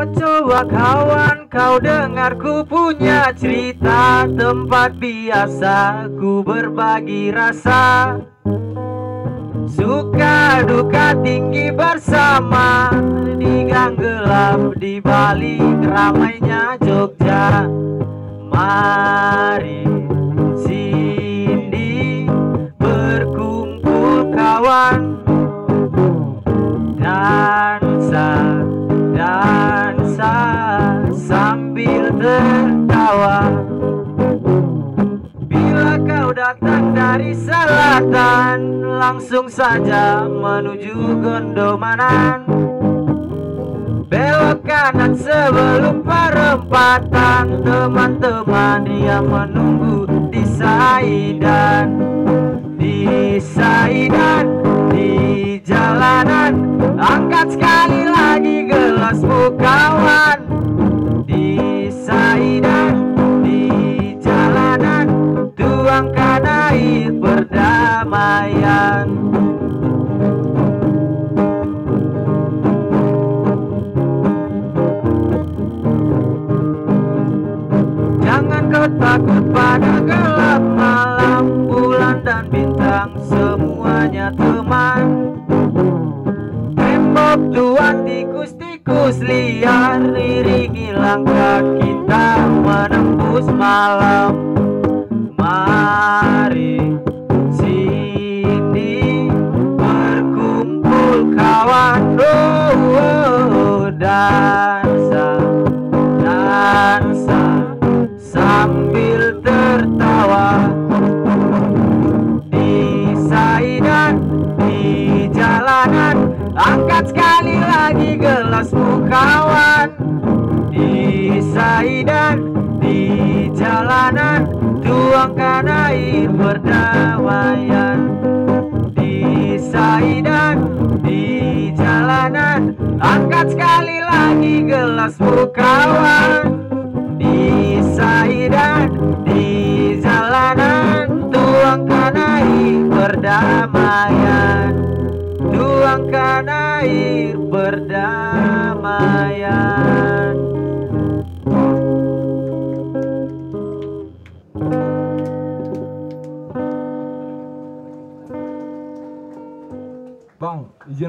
Coba kawan kau dengar ku punya cerita. Tempat biasa ku berbagi rasa. Suka duka tinggi bersama. Di gang gelap di balik ramainya Jogja. Mari sambil tertawa. Bila kau datang dari selatan Langsung saja menuju Gondomanan. Belok kanan sebelum perempatan Teman-teman yang menunggu di Saidan. Di Saidan, di jalanan Angkat sekali lagi gelasmu kawan perdamaian Jangan kau takut pada gelap malam Bulan dan bintang semuanya teman. Tembok tuan tikus-tikus liar Iringi langkah kita menembus malam Dansa, dansa sambil tertawa. Di Saidan, di jalanan Angkat sekali lagi gelasmu kawan Di Saidan, di jalanan Tuangkan air perdamaian Di Saidan, di jalanan Angkat sekali lagi gelas kawan Di saidan, di jalanan. Tuangkan air perdamaian Tuangkan air perdamaian. Bang, izin